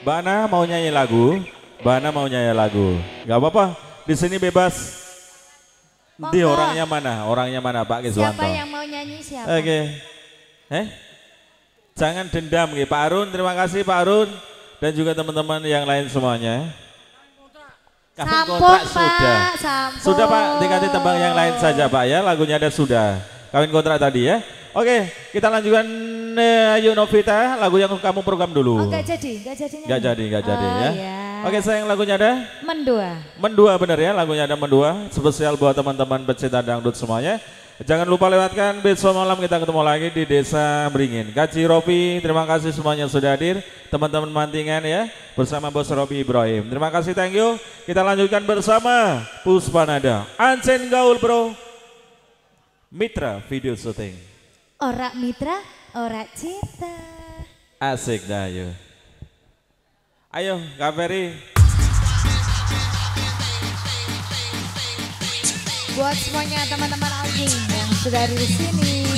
Bana mau nyanyi lagu? Bana mau nyanyi lagu. Gak apa-apa. Di sini bebas. Di orangnya mana? Orangnya mana Pak Kiswanto? Siapa yang mau nyanyi siapa? Oke. Eh? Jangan dendam gitu. Pak Arun, terima kasih Pak Arun. Dan juga teman-teman yang lain semuanya. Kawin Sampung, kontrak Pak, sudah. sampung. Sudah Pak, diganti tembang yang lain saja Pak ya. Lagunya ada sudah. Kawin kontrak tadi ya. Oke, kita lanjutkan eh, Ayu Novita, lagu yang kamu program dulu. Oh enggak jadi, enggak jadi. Nggak jadi, nggak jadi Oh, ya. iya. Oke sayang lagunya ada? Mendua. Mendua benar ya, lagunya ada Mendua. Spesial buat teman-teman pecinta dangdut semuanya. Jangan lupa lewatkan besok malam kita ketemu lagi di Desa Beringin. Kaci Robi, terima kasih semuanya sudah hadir. Teman-teman mantingan ya, bersama Bos Robi Ibrahim. Terima kasih, thank you. Kita lanjutkan bersama Puspanada. Ancen Gaul Bro. Mitra video syuting. Ora mitra, ora cinta. Asik dah ayo. Ayo Kak Ferry. Buat semuanya teman-teman Alvin yang sudah ada di sini.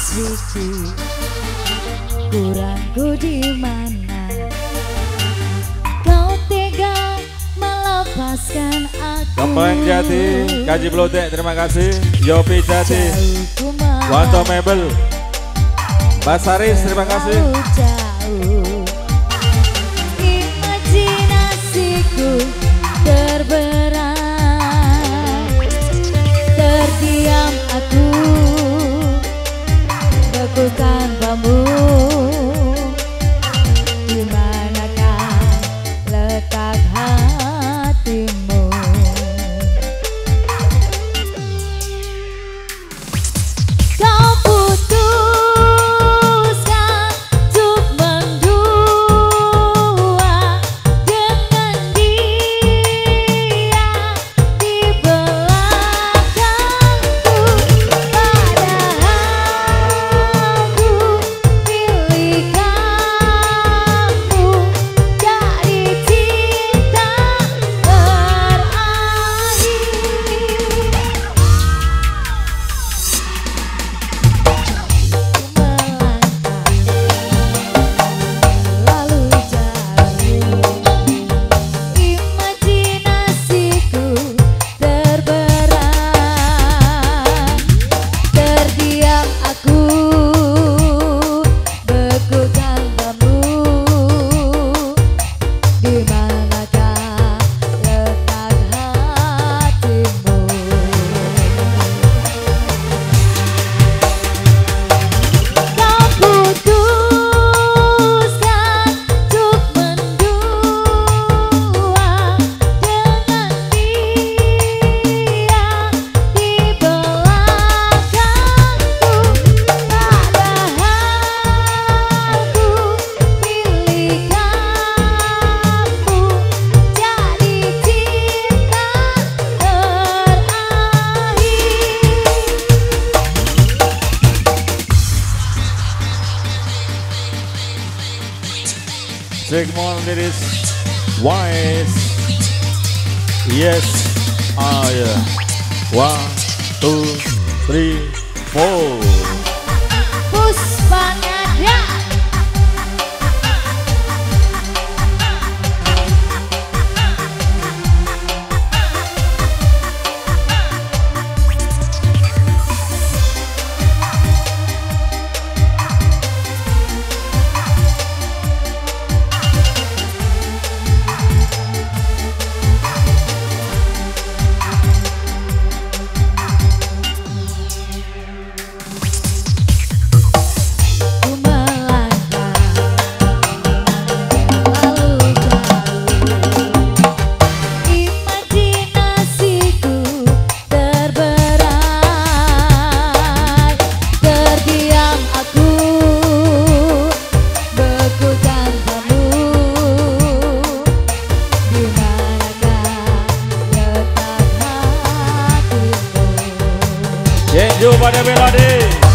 Pikir kurangku di mana? Kau tega melepaskan aku. Kempeng Jati, Kaji Blotek, terima kasih. Yopi Jati, Jauh Wanto Mebel, Basaris, terima kasih. Jauh-jauh it is wise. Yes. Ah, yeah. One, two, three, four. Push button. Yang jumpa di melodi.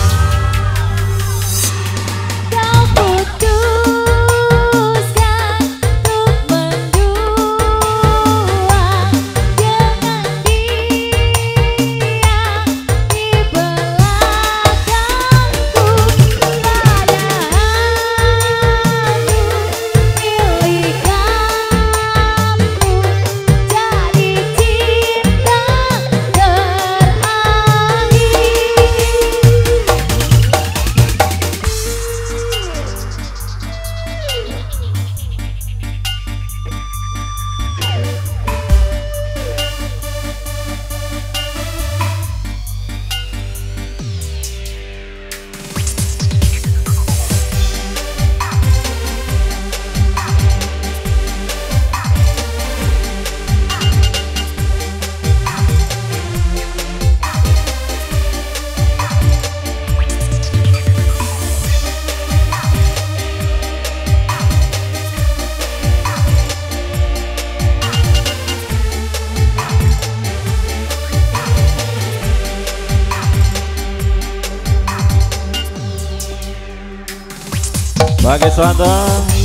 Bagi Suwanto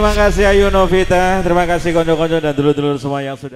terima kasih Ayu Novita, terima kasih konco-konco dan dulur-dulur semua yang sudah